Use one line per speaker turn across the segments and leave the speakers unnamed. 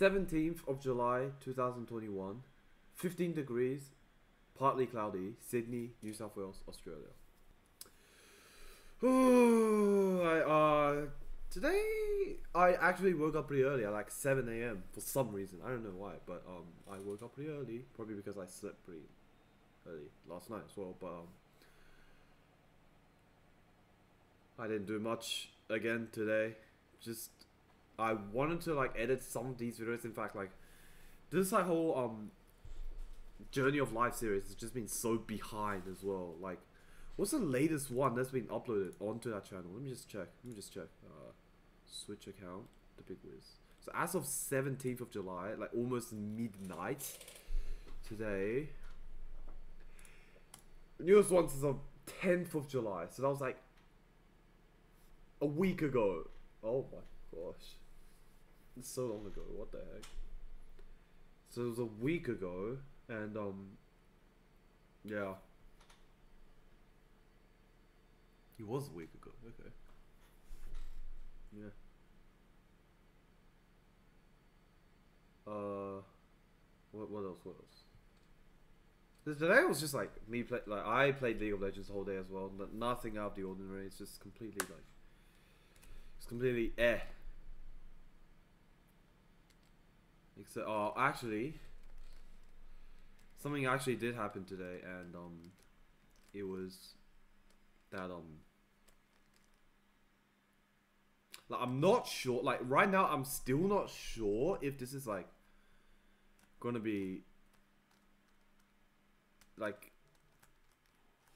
seventeenth of July, two thousand twenty-one. Fifteen degrees, partly cloudy. Sydney, New South Wales, Australia. Oh, I uh today I actually woke up pretty early at like seven a.m. for some reason. I don't know why, but um I woke up pretty early, probably because I slept pretty early last night as well. But um, I didn't do much again today. Just I wanted to like edit some of these videos. In fact, like this like whole um journey of life series has just been so behind as well. Like, what's the latest one that's been uploaded onto that channel? Let me just check. Let me just check. Uh, switch account, the big whiz. So as of 17th of July, like almost midnight today. Newest one is on 10th of July. So that was like a week ago. Oh my gosh. It's so long ago. What the heck? So it was a week ago, and um, yeah. It was a week ago. Okay. Yeah. Uh, what what else? What else? Today was just like me play like I played League of Legends the whole day as well. Nothing out of the ordinary. It's just completely like it's completely eh. Except, oh, actually, something actually did happen today, and um, it was that um. Like, I'm not sure. Like right now, I'm still not sure if this is like gonna be like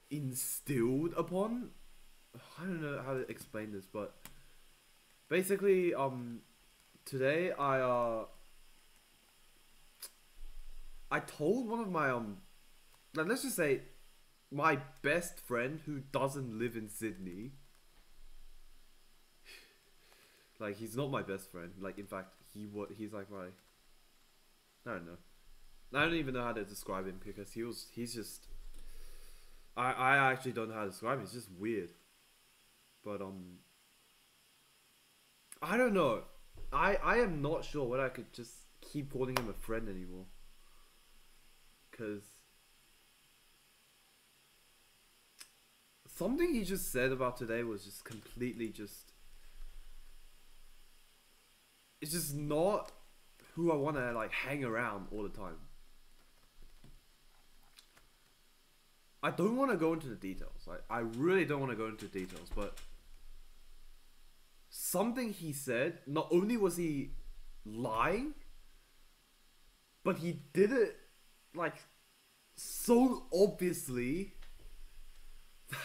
instilled upon. I don't know how to explain this, but basically, um, today I uh, I told one of my um, let's just say, my best friend who doesn't live in Sydney. Like he's not my best friend. Like in fact, he what he's like my. I don't know. I don't even know how to describe him because he was he's just. I I actually don't know how to describe him. He's just weird. But um. I don't know. I I am not sure whether I could just keep calling him a friend anymore. Cause. Something he just said about today was just completely just it's just not who I want to like hang around all the time. I don't want to go into the details. Like I really don't want to go into details, but something he said, not only was he lying, but he did it like so obviously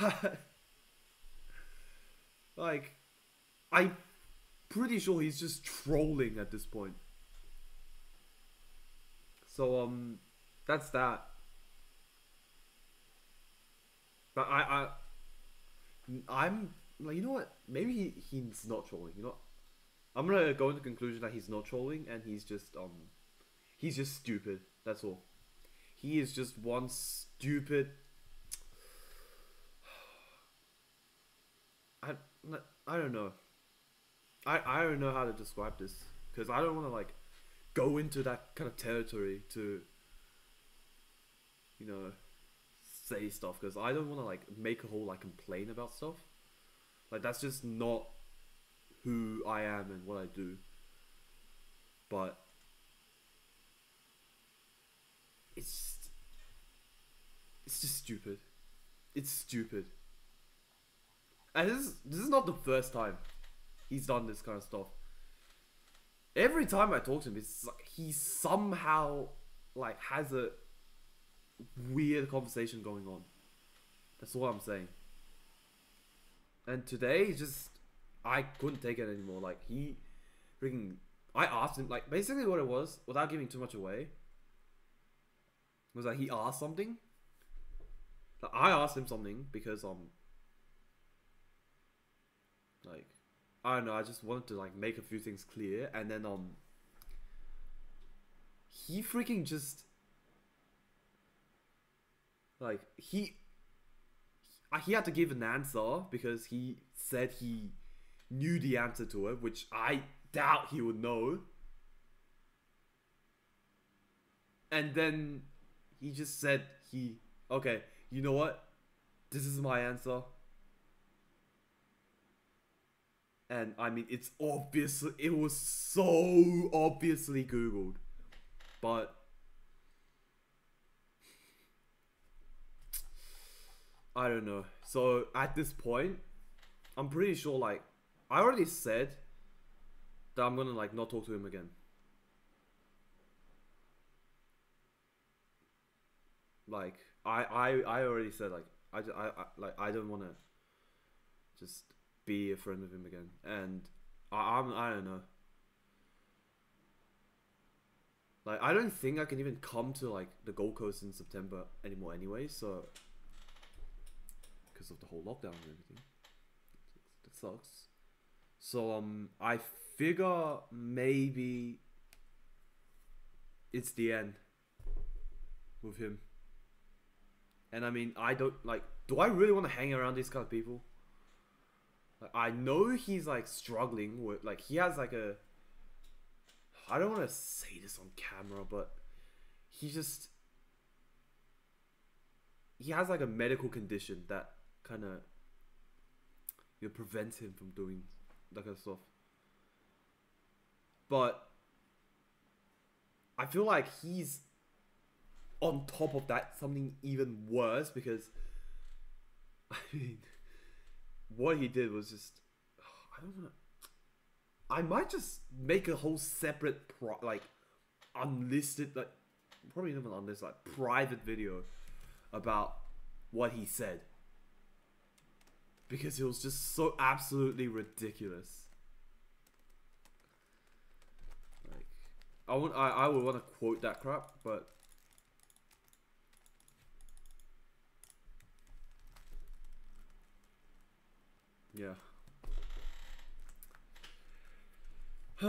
that like I'm pretty sure he's just trolling at this point. So um, that's that. But I I I'm like you know what? Maybe he, he's not trolling. You know, I'm gonna go into the conclusion that he's not trolling and he's just um, he's just stupid. That's all. He is just one stupid. I I don't know. I, I don't know how to describe this because I don't want to like go into that kind of territory to you know say stuff because I don't want to like make a whole like complain about stuff like that's just not who I am and what I do but it's it's just stupid it's stupid and this is, this is not the first time he's done this kind of stuff. Every time I talk to him, it's like he somehow like has a weird conversation going on. That's what I'm saying. And today, just I couldn't take it anymore. Like he, freaking, I asked him like basically what it was without giving too much away. Was that he asked something. Like I asked him something because um. Like I don't know. I just wanted to like make a few things clear, and then um, he freaking just like he he had to give an answer because he said he knew the answer to it, which I doubt he would know. and then he just said he okay. You know what? This is my answer. And I mean, it's obviously it was so obviously googled, but I don't know. So at this point, I'm pretty sure like I already said that I'm gonna like not talk to him again. Like I I I already said like I I, I like I don't want to just be a friend of him again, and I I'm I don't know. Like I don't think I can even come to like the Gold Coast in September anymore anyway, so because of the whole lockdown and everything. That sucks. So um, I figure maybe it's the end with him. And I mean, I don't like. Do I really want to hang around these kind of people? Like, I know he's like struggling with like he has like a. I don't want to say this on camera, but he just he has like a medical condition that kind of you know, prevents him from doing that kind of stuff. But I feel like he's on top of that something even worse because I mean what he did was just I don't know I might just make a whole separate pro- like unlisted like probably even unlisted like private video about what he said because it was just so absolutely ridiculous. Like, I want, I, I would want to quote that crap, but yeah.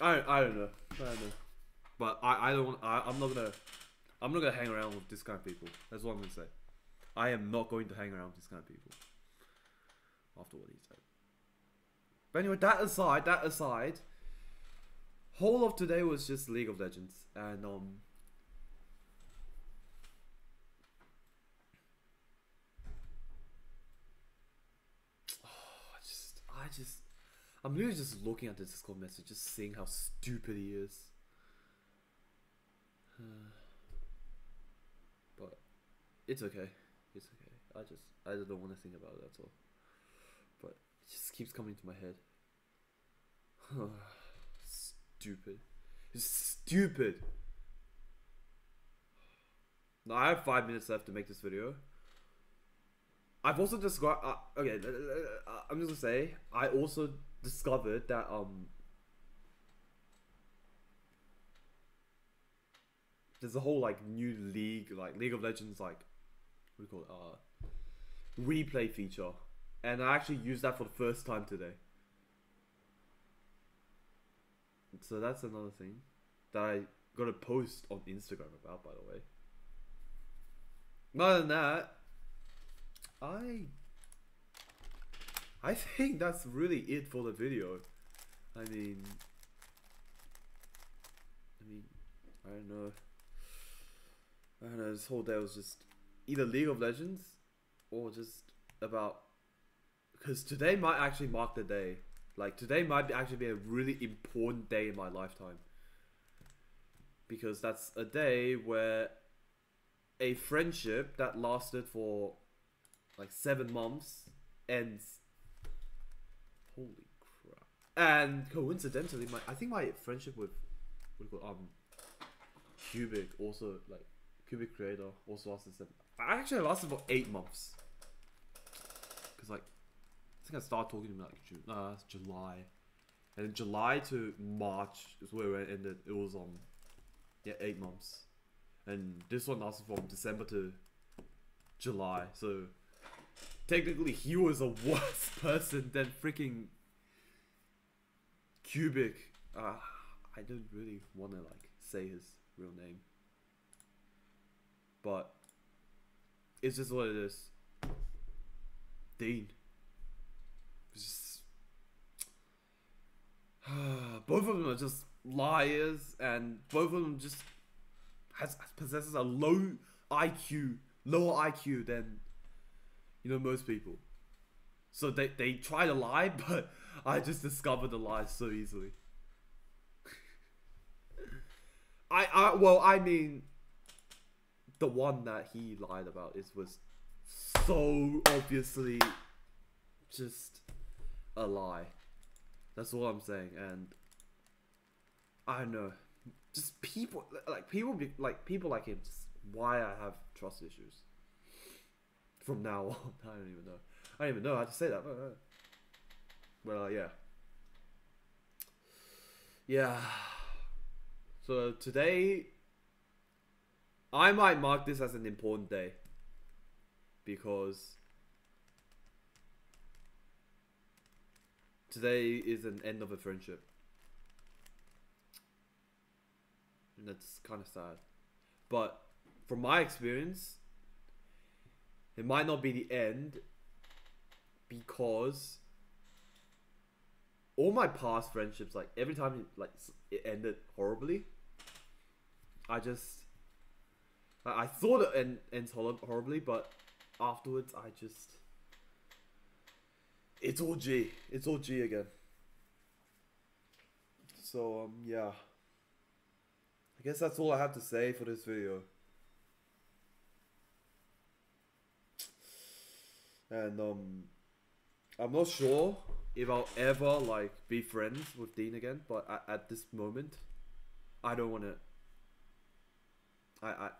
I I don't know. I don't know. But I, I don't want I, I'm not gonna I'm not gonna hang around with this kind of people. That's what I'm gonna say. I am not going to hang around with this kind of people. After what he said. But anyway, that aside, that aside, whole of today was just League of Legends, and um. Oh, I just, I'm literally just looking at the Discord message, just seeing how stupid he is. But it's okay. It's okay. I just I don't want to think about it. That's all. But it just keeps coming to my head. stupid. It's stupid. Now I have five minutes left to make this video. I've also discovered. Uh, okay, uh, I'm just gonna say I also discovered that um there's a whole like new league like League of Legends like what do you call it? Uh, replay feature, and I actually used that for the first time today. So that's another thing that I got to post on Instagram about, by the way. Other than that, I I think that's really it for the video. I mean, I mean, I don't know. I don't know. This whole day was just either League of Legends or just about because today might actually mark the day. Like today might actually be a really important day in my lifetime. Because that's a day where a friendship that lasted for like seven months ends. Holy crap! And coincidentally, my I think my friendship with, what do you call um, Cubic also like Cubic Creator also lasted seven. I actually lasted for eight months. Cause like, I think I started talking to him like June, uh, July, and July to March is where it ended. It was um, yeah, eight months, and this one lasted from December to July. So technically, he was a worse person than freaking Cubic. Uh, I don't really want to like say his real name, but it's just what it is. Dean. Just... both of them are just liars, and both of them just has possesses a low IQ, lower IQ than you know most people. So they they try to lie, but I just discovered the lies so easily. I I well I mean the one that he lied about is was so obviously just a lie. That's all I'm saying, and I don't know, just people like people like people like him. Just why I have trust issues from now on. I don't even know. I don't even know how to say that. Well, uh, yeah, yeah. So today, I might mark this as an important day because today is an end of a friendship. And that's kind of sad. But from my experience, it might not be the end because all my past friendships, like every time it, like it ended horribly, I just I, I thought it end, ends horribly, but afterwards I just it's all G. It's all G again. So um yeah. I guess that's all I have to say for this video. And um I'm not sure if I'll ever like be friends with Dean again, but at, at this moment I don't want to I I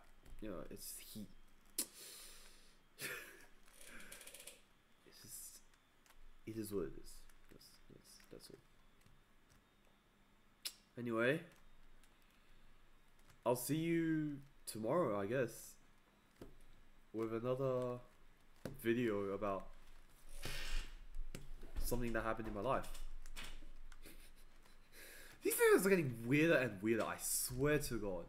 you know, it's he it's just it is what it is. That's that's that's all. Anyway, I'll see you tomorrow, I guess, with another video about something that happened in my life. These videos are getting weirder and weirder, I swear to God.